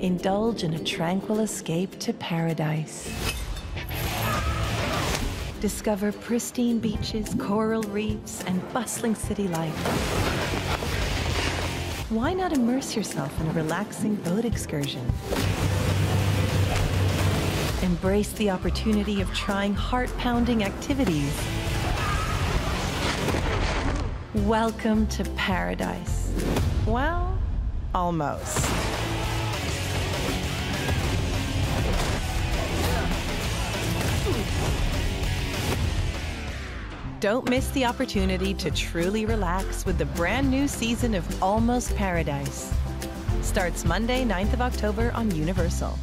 Indulge in a tranquil escape to paradise. Discover pristine beaches, coral reefs, and bustling city life. Why not immerse yourself in a relaxing boat excursion? Embrace the opportunity of trying heart-pounding activities. Welcome to paradise. Well, almost. Don't miss the opportunity to truly relax with the brand new season of Almost Paradise. Starts Monday, 9th of October on Universal.